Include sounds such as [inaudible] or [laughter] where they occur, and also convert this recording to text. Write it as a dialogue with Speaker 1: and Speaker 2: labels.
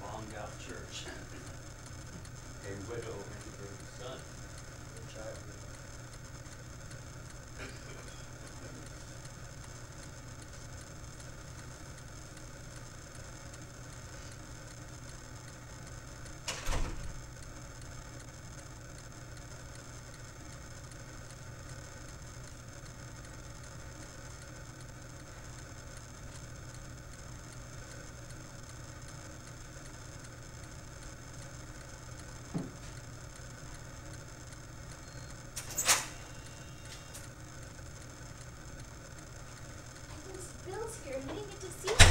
Speaker 1: Bombed out church. [laughs]
Speaker 2: a widow and her son.
Speaker 3: Bill's here. And we didn't get to see